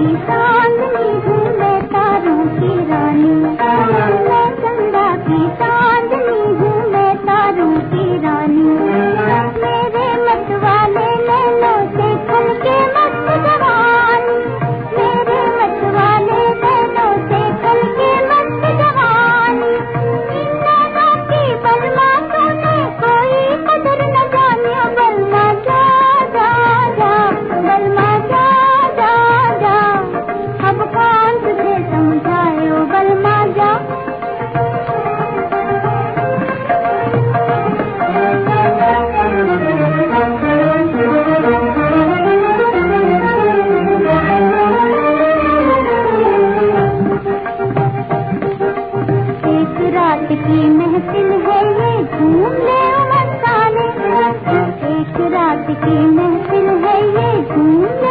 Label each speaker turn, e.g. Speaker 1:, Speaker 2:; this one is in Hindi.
Speaker 1: 你在 महफिल है ये झूम ले उमंगाने एक रात की महफिल है ये